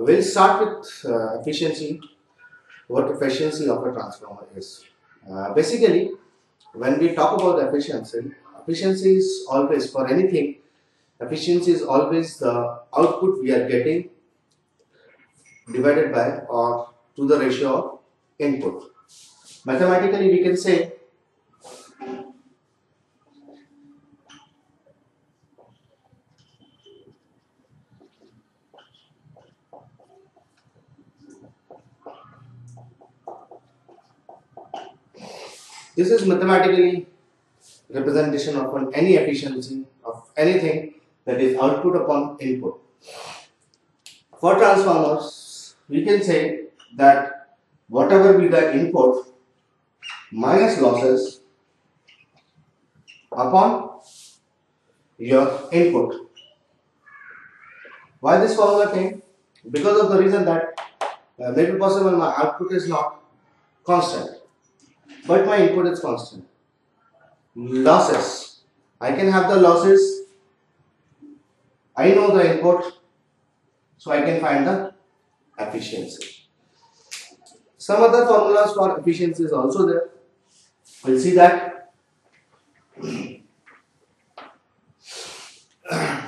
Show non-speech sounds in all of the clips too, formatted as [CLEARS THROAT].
We'll start with uh, efficiency. What efficiency of a transformer is. Uh, basically, when we talk about efficiency, efficiency is always for anything. Efficiency is always the output we are getting divided by or to the ratio of input. Mathematically, we can say This is mathematically representation of an, any efficiency of anything that is output upon input. For transformers, we can say that whatever be the input minus losses upon your input. Why this formula came? Because of the reason that uh, maybe possible my output is not constant but my input is constant. Losses. I can have the losses. I know the input, so I can find the efficiency. Some other formulas for efficiency is also there. We'll see that. [CLEARS THROAT]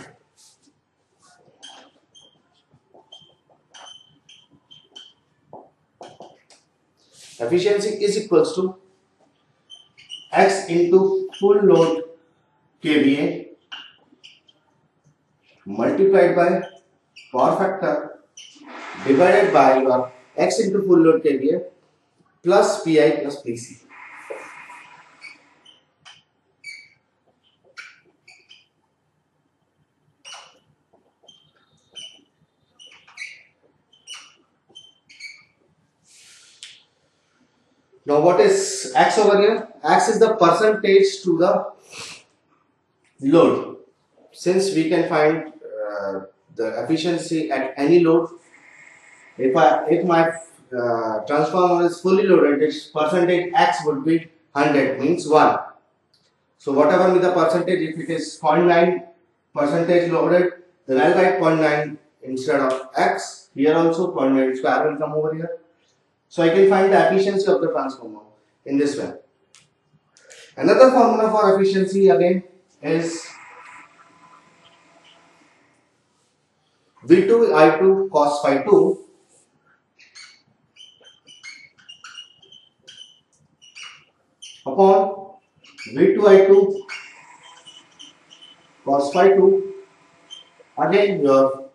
Efficiency is equals to x into full load kVA multiplied by power factor divided by your x into full load kVA plus pi plus pc. Now what is x over here? x is the percentage to the load. Since we can find uh, the efficiency at any load, if I if my uh, transformer is fully loaded, its percentage x would be 100 means 1. So whatever be the percentage, if it is 0.9 percentage loaded, then I'll write 0.9 instead of x. Here also 0.9 square will come over here. So I can find the efficiency of the transformer in this way. Another formula for efficiency again is V2 I2 cos phi 2 upon V2 I2 cos phi 2 again your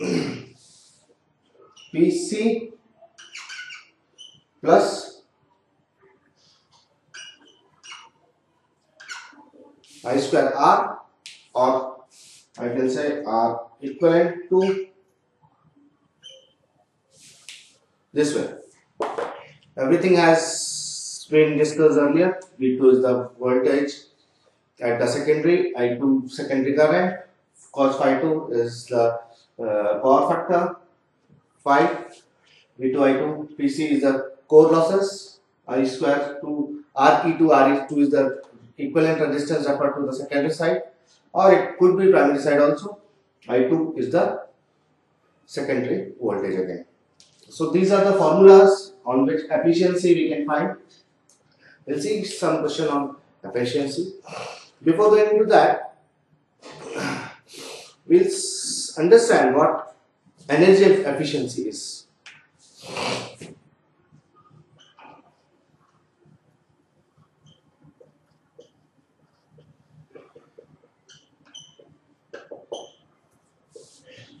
[CLEARS THROAT] PC plus I square R or I can say R equivalent to this way. Everything has been discussed earlier. V2 is the voltage at the secondary, I2 secondary current, cos phi 2 is the uh, power factor, phi, V2 I2, PC is the core losses, I square to RE2, RE2 is the equivalent resistance referred to the secondary side or it could be primary side also. I2 is the secondary voltage again. So these are the formulas on which efficiency we can find. We'll see some question on efficiency. Before going into that, we'll understand what energy efficiency is.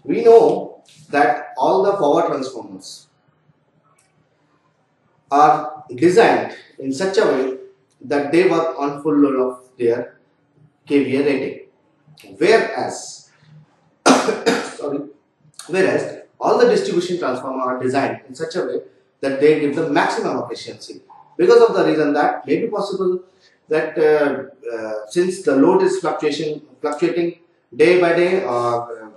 We know that all the power transformers are designed in such a way that they work on full load of their kVA rating. Whereas, [COUGHS] sorry, whereas all the distribution transformers are designed in such a way that they give the maximum efficiency because of the reason that may be possible that uh, uh, since the load is fluctuation fluctuating day by day or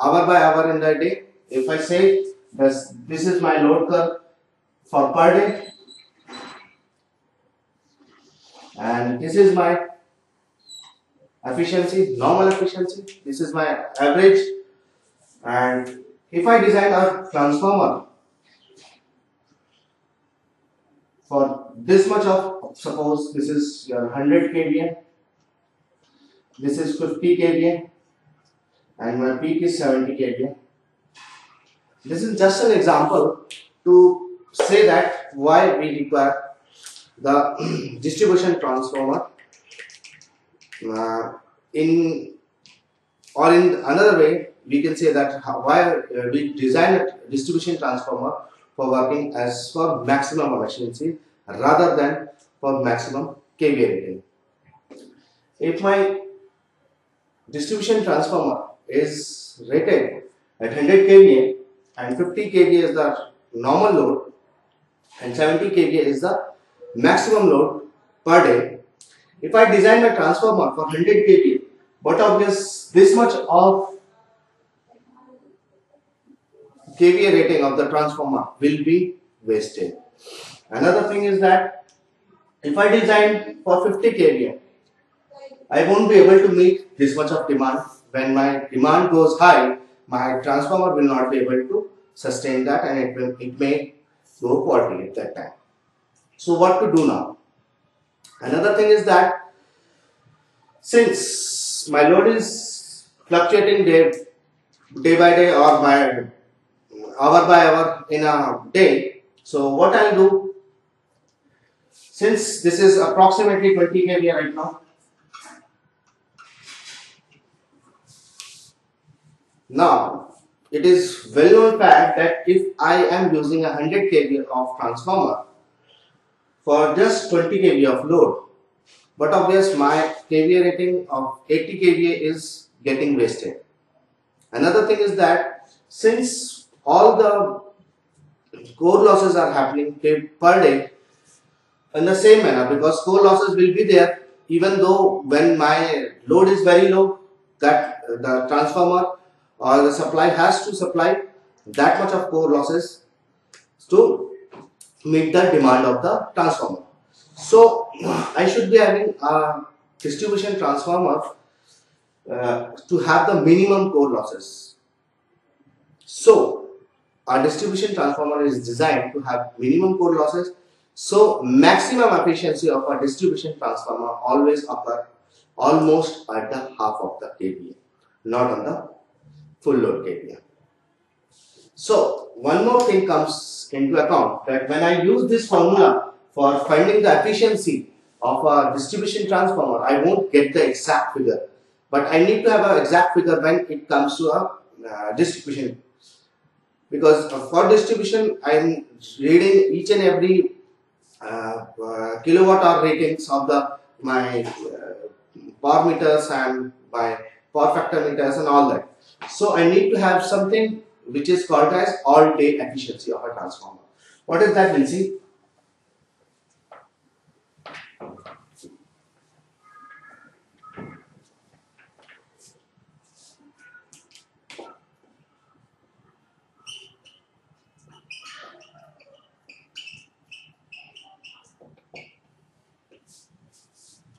hour by hour in the day. If I say this, this is my load curve for per day and this is my efficiency, normal efficiency, this is my average and if I design a transformer for this much of suppose this is your 100 kVA this is 50 kVA and my peak is 70 kVA this is just an example to say that why we require the [CLEARS THROAT] distribution transformer uh, in or in another way we can say that how, why uh, we design a distribution transformer for working as for maximum efficiency rather than for maximum kVA rating. If my distribution transformer is rated at 100 kVA and 50 kVA is the normal load and 70 kVA is the maximum load per day. If I design a transformer for 100 kVA, but obvious this much of kVA rating of the transformer will be wasted. Another thing is that if I design for 50 kVA, I won't be able to meet this much of demand. When my demand goes high, my transformer will not be able to sustain that and it will it may go faulty at that time. So what to do now? Another thing is that since my load is fluctuating day, day by day or by hour by hour in a day, so what I'll do, since this is approximately 20 kVA right now, now it is well known fact that if I am using a 100 kVA of transformer for just 20 kVA of load, but obvious my kVA rating of 80 kVA is getting wasted. Another thing is that since all the core losses are happening per day in the same manner because core losses will be there even though when my load is very low that the transformer or the supply has to supply that much of core losses to meet the demand of the transformer. So I should be having a distribution transformer uh, to have the minimum core losses. So our distribution transformer is designed to have minimum core losses. So maximum efficiency of a distribution transformer always occur almost at the half of the kVA, not on the full load kVA. So one more thing comes into account that when I use this formula for finding the efficiency of a distribution transformer, I won't get the exact figure. But I need to have an exact figure when it comes to a uh, distribution. Because for distribution, I am reading each and every uh, uh, kilowatt hour ratings of the my uh, power meters and my power factor meters and all that. So I need to have something which is called as all day efficiency of a transformer. What is that, Vinci?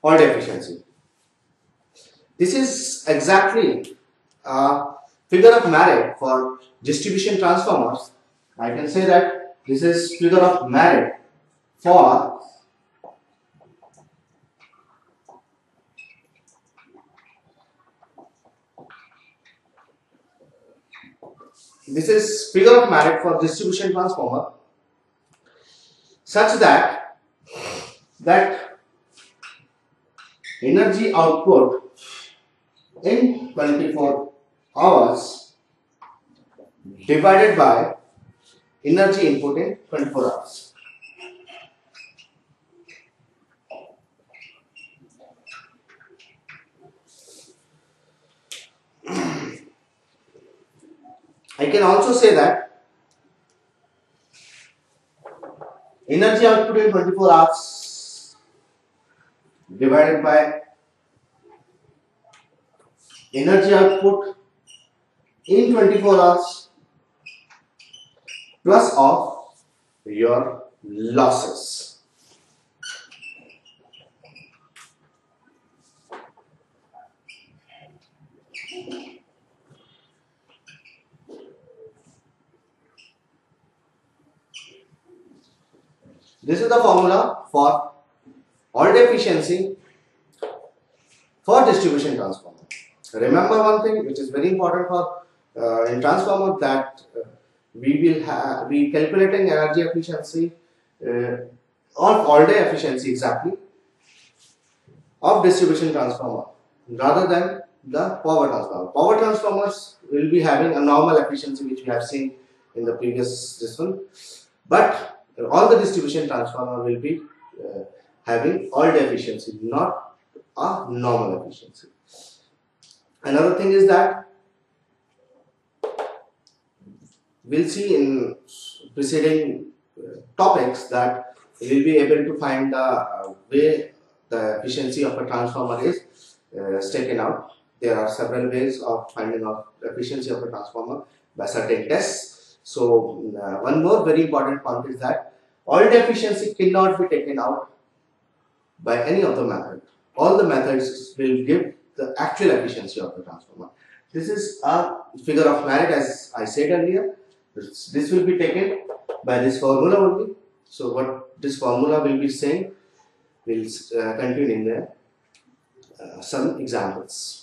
All day efficiency. This is exactly Uh, a figure of merit for distribution transformers. I can say that this is figure of merit for this is figure of merit for distribution transformer such that that energy output in 24 hours divided by energy input in 24 hours. I can also say that energy output in 24 hours divided by energy output in 24 hours plus of your losses. This is the formula for alt efficiency for distribution transformer. Remember one thing which is very important for uh, in transformer that uh, we will have we calculating energy efficiency uh, or all day efficiency exactly of distribution transformer rather than the power transformer. Power transformers will be having a normal efficiency which we have seen in the previous this one, but all the distribution transformer will be uh, having all day efficiency, not a normal efficiency. Another thing is that we'll see in preceding uh, topics that we'll be able to find the uh, way the efficiency of a transformer is uh, taken out. There are several ways of finding out the efficiency of a transformer by certain tests. So uh, one more very important point is that all efficiency cannot be taken out by any of the method. All the methods will give the actual efficiency of the transformer. This is a figure of merit as I said earlier. This, will be taken by this formula only. So what this formula will be saying will uh, in the uh, some examples.